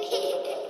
Hehehe